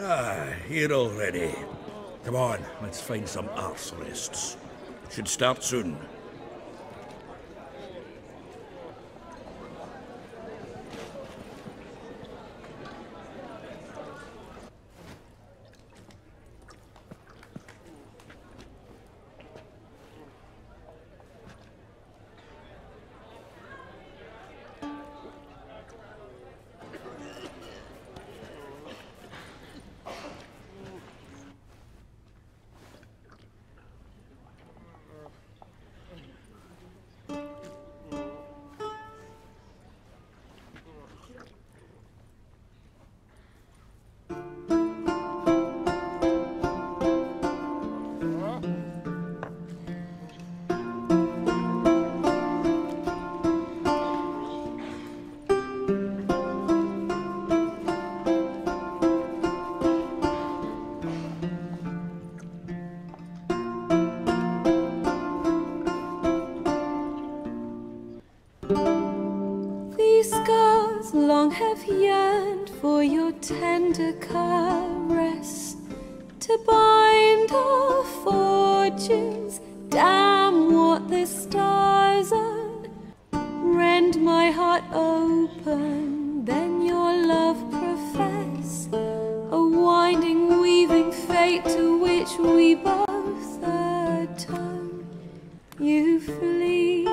Ah, here already. Come on, let's find some arse rests. Should start soon. These scars long have yearned for your tender caress to bind our fortunes. Damn what the stars own. Rend my heart open, then your love profess. A winding, weaving fate to which we both atone. You flee,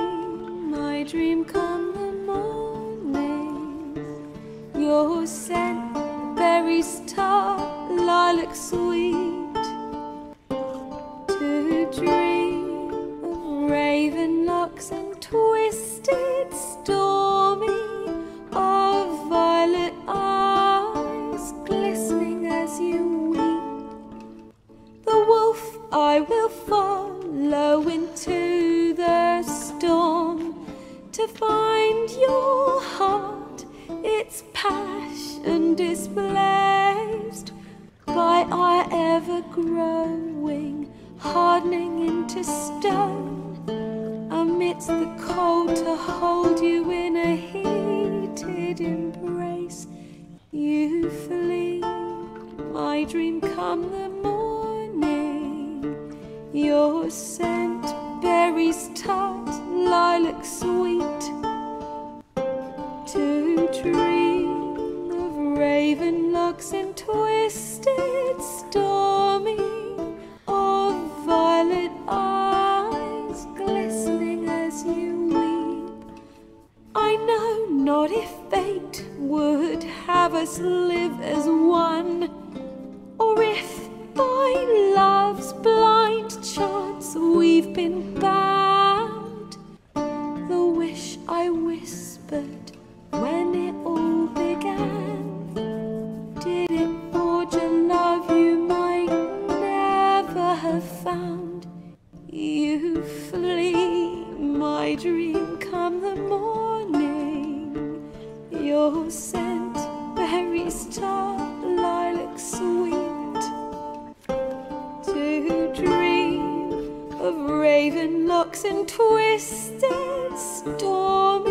dream come the morning. Your scent, berries tart, lilac sweet. To dream of raven locks and twisted, stormy, to find your heart, its passion displaced by our ever growing, hardening into stone. Amidst the cold to hold you in a heated embrace, you flee. My dream come the morning, your scent berries tart, lilac sweet. To dream of raven locks and twisted, stormy, of violet eyes glistening as you weep. I know not if fate would have us live as wish I whispered when it all began. Did it forge a love you might never have found? You flee, my dream come the morning. Your of and twisted, stormy